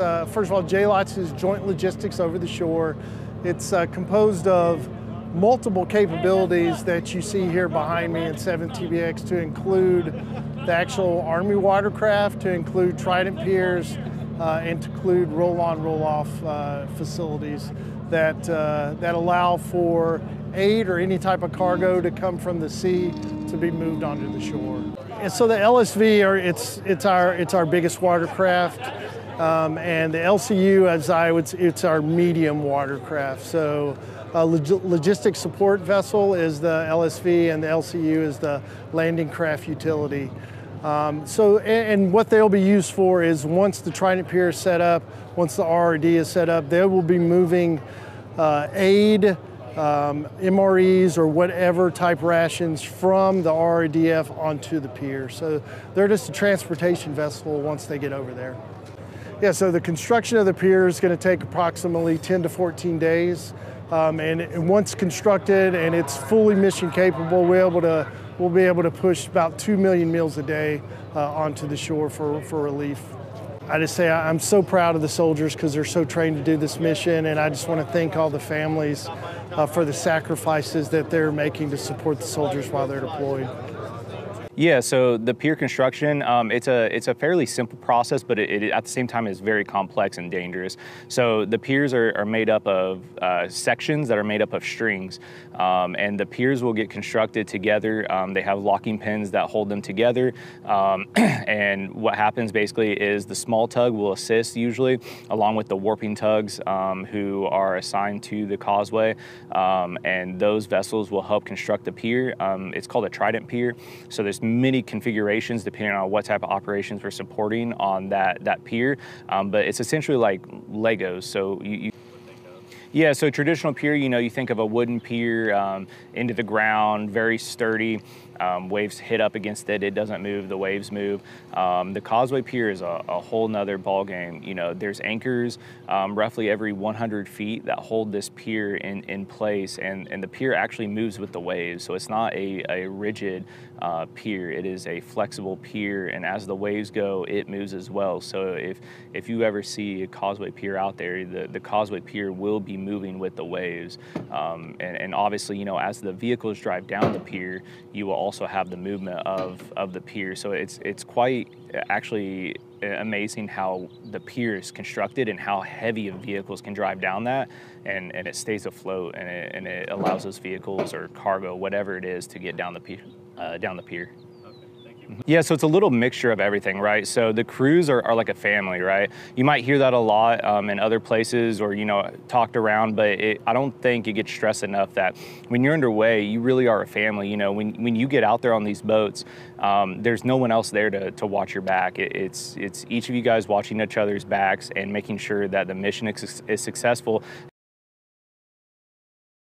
Uh, first of all, JLOTS is joint logistics over the shore. It's uh, composed of multiple capabilities that you see here behind me in 7 TBX to include the actual Army watercraft, to include Trident piers, uh, and to include roll-on, roll-off uh, facilities that, uh, that allow for aid or any type of cargo to come from the sea to be moved onto the shore. And so the LSV, are, it's, it's, our, it's our biggest watercraft. Um, and the LCU, as I would, it's our medium watercraft. So a log logistic support vessel is the LSV and the LCU is the landing craft utility. Um, so, and, and, what they'll be used for is once the Trident Pier is set up, once the RRD is set up, they will be moving uh, aid, um, MREs or whatever type rations from the RRDF onto the pier. So they're just a transportation vessel once they get over there. Yeah, so the construction of the pier is going to take approximately 10 to 14 days. Um, and, and, once constructed and it's fully mission capable, we're able to, we'll be able to push about 2 million meals a day uh, onto the shore for, for relief. I just say I'm so proud of the soldiers because they're so trained to do this mission, and I just want to thank all the families uh, for the sacrifices that they're making to support the soldiers while they're deployed. Yeah, so the pier construction, um, it's a it's a fairly simple process, but it, it, at the same time is very complex and dangerous. So the piers are, are made up of uh, sections that are made up of strings, um, and the piers will get constructed together. Um, they have locking pins that hold them together, um, and what happens basically is the small tug will assist usually, along with the warping tugs um, who are assigned to the causeway, um, and those vessels will help construct the pier. it's called a trident pier. So there's many configurations depending on what type of operations we're supporting on that, that pier. Um, but it's essentially like Legos. So you, you yeah, so traditional pier, you know, you think of a wooden pier um, into the ground, very sturdy. Um, waves hit up against it, it doesn't move, the waves move. Um, the Causeway Pier is a, a, whole nother ball game. You know, there's anchors um, roughly every 100 feet that hold this pier in, in place, and, and the pier actually moves with the waves. So it's not a, a rigid uh, pier, it is a flexible pier, and as the waves go, it moves as well. So if, if you ever see a Causeway Pier out there, the, the Causeway Pier will be moving with the waves. Um, and, and obviously, you know, as the vehicles drive down the pier, you will also have the movement of, of the pier. So it's, it's quite actually amazing how the pier is constructed and how heavy of vehicles can drive down that and, and it stays afloat and it, and it allows those vehicles or cargo, whatever it is, to get down the pier. Uh, down the pier. Yeah, so it's a little mixture of everything, right? So the crews are, are like a family, right? You might hear that a lot um, in other places or, you know, talked around, but it, I don't think it gets stressed enough that when you're underway, you really are a family. You know, when, when you get out there on these boats, um, there's no one else there to, to watch your back. It, it's, it's each of you guys watching each other's backs and making sure that the mission is, is successful